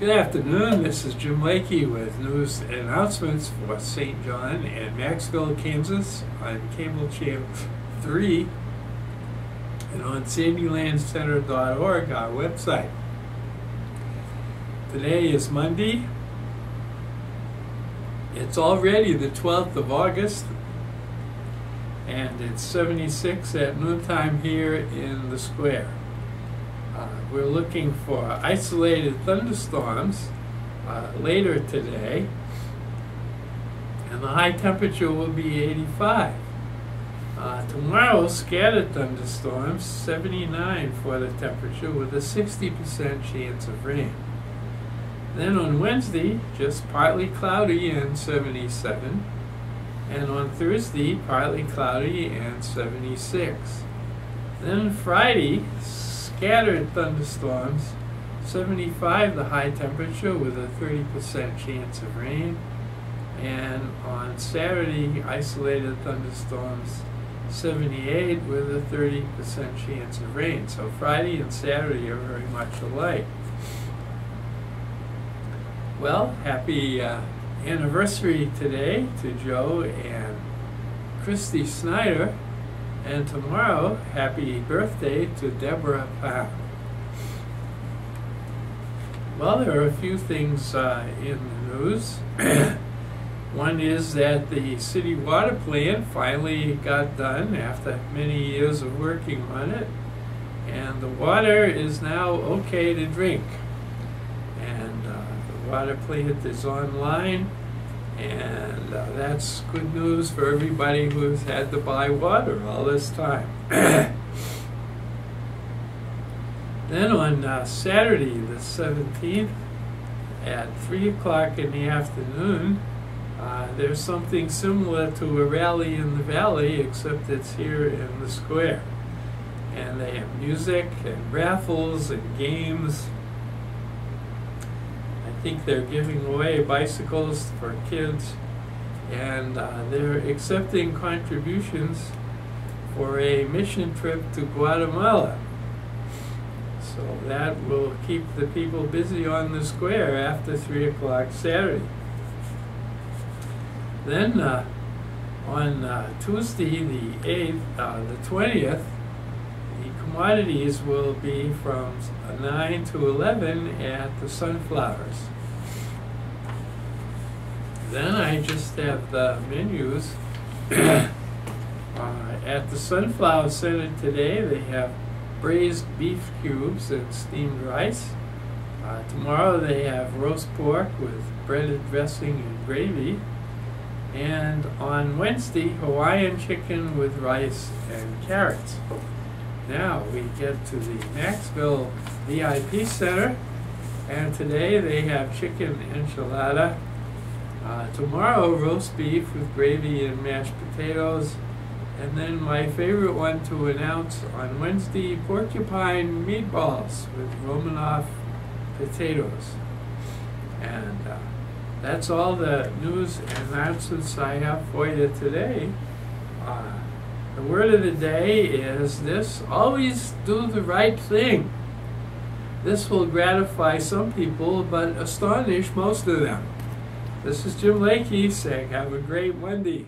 Good afternoon. This is Jim Lakey with news announcements for St. John and Macksville, Kansas on Cable Channel 3 and on sandylandcenter.org, our website. Today is Monday. It's already the 12th of August and it's 76 at noontime here in the square. Uh, we're looking for isolated thunderstorms uh, later today, and the high temperature will be 85. Uh, tomorrow, scattered thunderstorms, 79 for the temperature, with a 60% chance of rain. Then on Wednesday, just partly cloudy and 77. And on Thursday, partly cloudy and 76. Then Friday, scattered thunderstorms, 75 the high temperature with a 30% chance of rain. And on Saturday, isolated thunderstorms, 78 with a 30% chance of rain. So Friday and Saturday are very much alike. Well, happy uh, anniversary today to Joe and Christy Snyder. And tomorrow, happy birthday to Deborah Pound. Well, there are a few things uh, in the news. One is that the city water plant finally got done after many years of working on it. And the water is now okay to drink. And uh, the water plant is online and uh, that's good news for everybody who's had to buy water all this time. then on uh, Saturday, the 17th, at 3 o'clock in the afternoon, uh, there's something similar to a rally in the valley, except it's here in the square. And they have music and raffles and games think they're giving away bicycles for kids and uh, they're accepting contributions for a mission trip to Guatemala. So that will keep the people busy on the square after 3 o'clock Saturday. Then uh, on uh, Tuesday, the 8th, uh, the 20th, the commodities will be from 9 to 11 at the Sunflowers. Then I just have the menus. uh, at the Sunflower Center today, they have braised beef cubes and steamed rice. Uh, tomorrow they have roast pork with breaded dressing and gravy. And on Wednesday, Hawaiian chicken with rice and carrots. Now we get to the Macksville VIP Center. And today they have chicken enchilada uh, tomorrow, roast beef with gravy and mashed potatoes. And then my favorite one to announce on Wednesday, porcupine meatballs with Romanoff potatoes. And uh, that's all the news and announcements I have for you today. Uh, the word of the day is this, always do the right thing. This will gratify some people, but astonish most of them. This is Jim Lakey saying have a great Wendy.